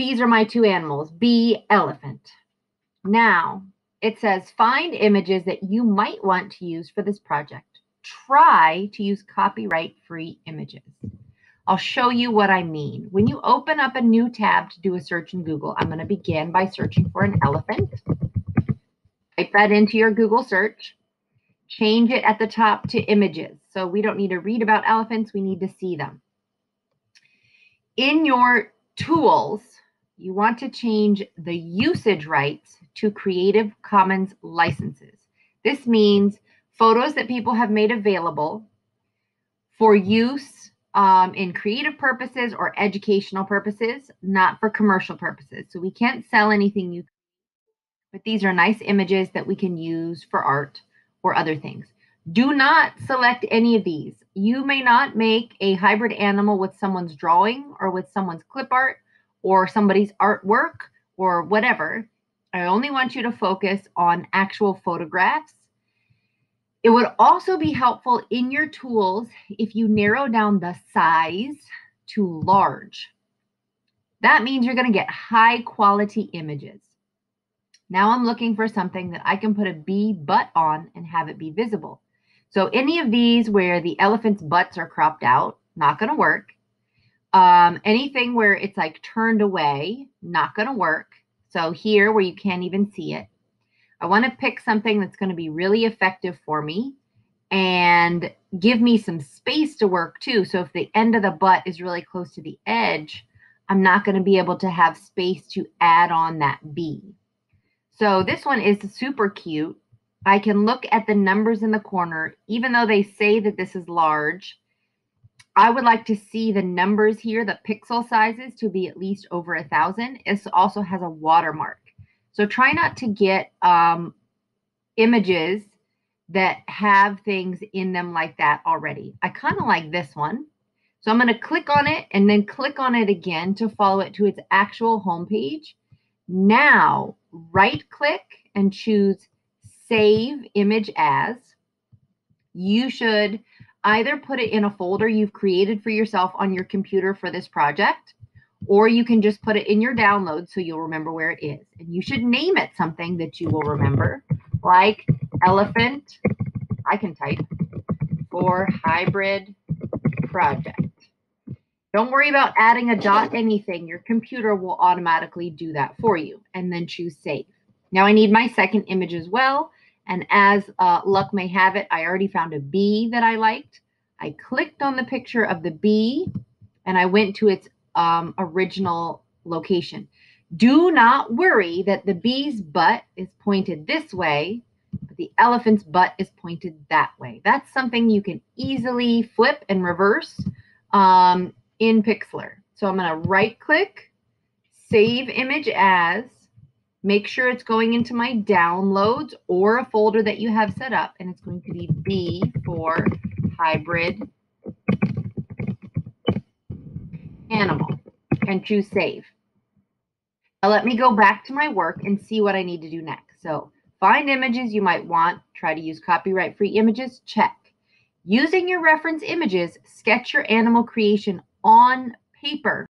these are my two animals, bee, elephant. Now, it says find images that you might want to use for this project. Try to use copyright free images. I'll show you what I mean. When you open up a new tab to do a search in Google, I'm going to begin by searching for an elephant. Type that into your Google search. Change it at the top to images. So we don't need to read about elephants, we need to see them. In your tools, you want to change the usage rights to Creative Commons licenses. This means photos that people have made available for use um, in creative purposes or educational purposes, not for commercial purposes. So we can't sell anything you, but these are nice images that we can use for art or other things. Do not select any of these. You may not make a hybrid animal with someone's drawing or with someone's clip art or somebody's artwork or whatever. I only want you to focus on actual photographs. It would also be helpful in your tools if you narrow down the size to large. That means you're going to get high quality images. Now I'm looking for something that I can put a bee butt on and have it be visible. So any of these where the elephant's butts are cropped out, not going to work. Um, anything where it's like turned away, not going to work. So here where you can't even see it, I want to pick something that's going to be really effective for me and give me some space to work too. So if the end of the butt is really close to the edge, I'm not going to be able to have space to add on that bee. So this one is super cute. I can look at the numbers in the corner, even though they say that this is large. I would like to see the numbers here, the pixel sizes to be at least over a thousand. It also has a watermark. So try not to get um, images that have things in them like that already. I kind of like this one. So I'm going to click on it and then click on it again to follow it to its actual homepage. Now, right click and choose Save Image As. You should either put it in a folder you've created for yourself on your computer for this project, or you can just put it in your download so you'll remember where it is. And you should name it something that you will remember, like elephant, I can type, for hybrid project. Don't worry about adding a dot anything. Your computer will automatically do that for you. And then choose save. Now I need my second image as well. And as uh, luck may have it, I already found a bee that I liked. I clicked on the picture of the bee and I went to its um, original location. Do not worry that the bee's butt is pointed this way, but the elephant's butt is pointed that way. That's something you can easily flip and reverse um, in Pixlr. So I'm going to right click, save image as, make sure it's going into my downloads or a folder that you have set up, and it's going to be bee for hybrid animal, and choose save. Now let me go back to my work and see what I need to do next. So find images you might want, try to use copyright free images, check. Using your reference images, sketch your animal creation on paper